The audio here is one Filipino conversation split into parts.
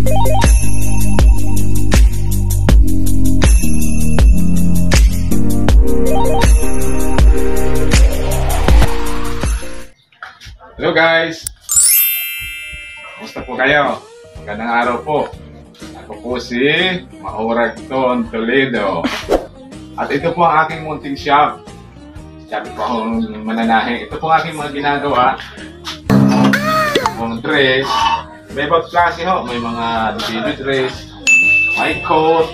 Hello guys! Kumusta po kayo? Magandang araw po. Ako po si Maurag Ton Toledo. At ito po ang aking munting shop. Sabi po akong mananahe. Ito po ang aking mga ginagawa. Mga dress. May iba't klase ho. May mga baby dress. May coat.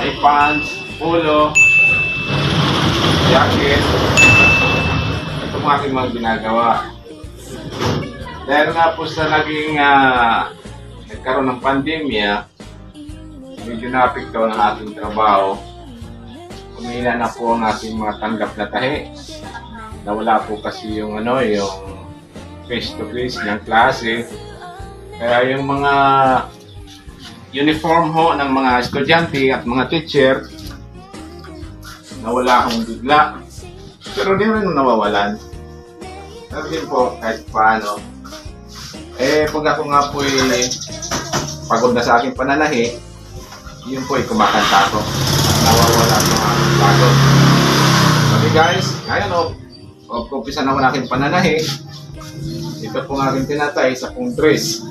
May pants. Polo. Jacket. Ito ang aking mga ginagawa. Dahil nga po sa naging uh, nagkaroon ng pandemya, medyo naapekto ng ating trabaho. Umila na po ang ating mga tanggap na tahi. Nawala po kasi yung ano, yung face-to-face ng klase. Kaya yung mga uniform ho ng mga estudyante at mga teacher, nawala akong bigla. Pero di rin nawawalan. Pero din po, kahit paano, eh, pag ako nga po eh, pagod na sa aking pananahi, yun po ay kumakanta ko. Nawawala ang mga pagod. Okay guys, ngayon o, oh, kumpisa naman aking pananahi. Ito po nga aking tinatay sa pong dress.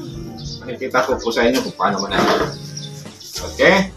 Makikita ko po sa inyo kung paano manahin. Okay?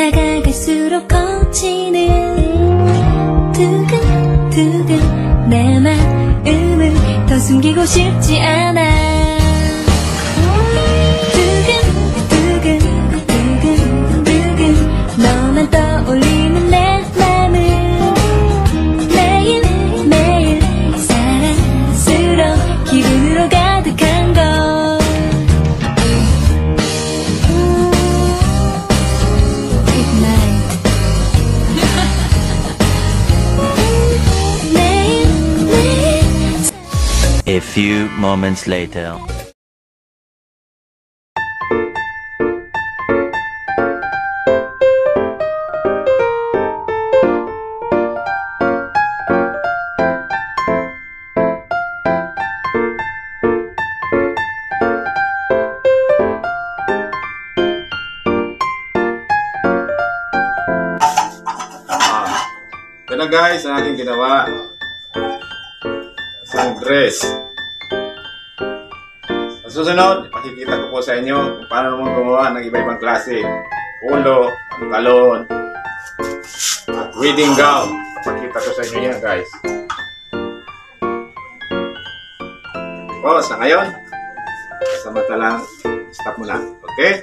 다가갈수록 커지는 두근두근 내 마음을 더 숨기고 싶지 않아 A few moments later. Ito na guys, ang aking ginawa. Isang dress. Sa susunod, pakikita ko po sa inyo kung paano naman gumawa ng iba-ibang klase. Polo, pantalon, at wedding gown. Pakita ko sa inyo yan guys. O, sa ngayon, samantala, stop muna. Okay?